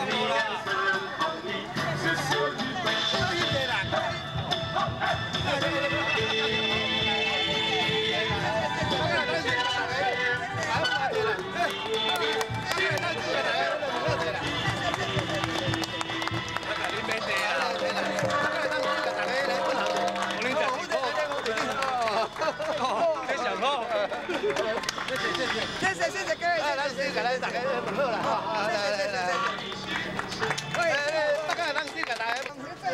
上好了。谢谢谢谢，谢谢谢谢各位，来来谢谢，来大家等候了，好，来来来。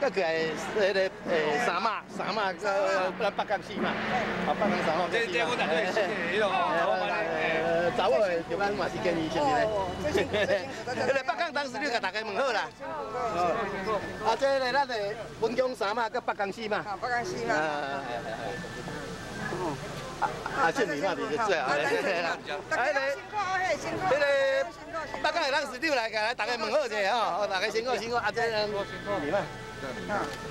个个诶，迄个诶，三马，三马个咱北港四嘛，啊，北港三马。这是？迄个哦，查某诶，就咱嘛是建议是咪咧？迄个北港当时你甲大家问好啦。啊，这个咱诶，文江三马甲北港四马。啊，北港四马。啊，这米嘛就是最好的。哎，你，那个大概让市长来，来大家问好者吼，大家辛苦辛苦，啊，这米嘛。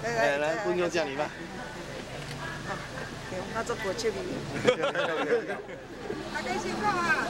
来来，分享这里吧。那做国切米。大家辛苦啊！